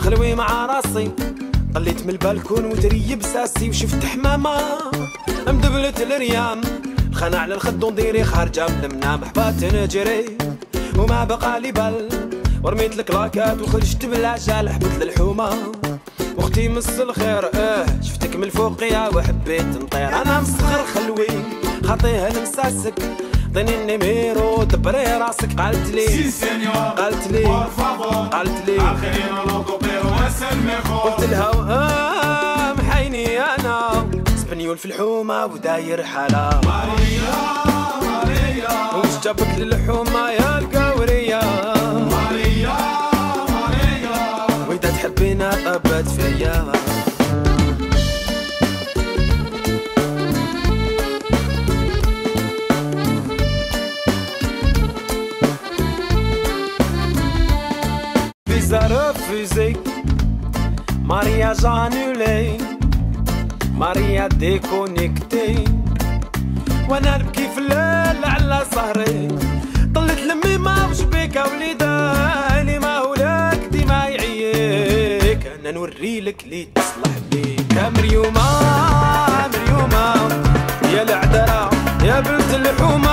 خلوي مع راسي. طليت من البالكون ودري بساسي وشفت حمامة. مدبلت الريام خنا على الخد ونديري خارجة من المنام حبات نجري وما بقى لي بال. ورميت الكلاكات وخرجت بالعجال حبت للحومة. واختي مس الخير آه شفتك من الفوقية وحبيت نطير أنا مسخر خلوي خاطيها المساسك عطيني النميرو دبري راسك قالت لي. قالت لي. قالت لي. قلت لها محيني أنا اسبانيول في الحومة وداير حاله María, María, وش جابك للحومة واذا تحبينا طبت فيا Visa refusé Mariage annulé ماريا ديكونيكتي وأنا نبكي في الليل على سهري طلت لمي ما وش بيك يعيك أنا نوري لك لي تصلح بيك يا مريومة مريومة يا العذرة يا بنت الحومة.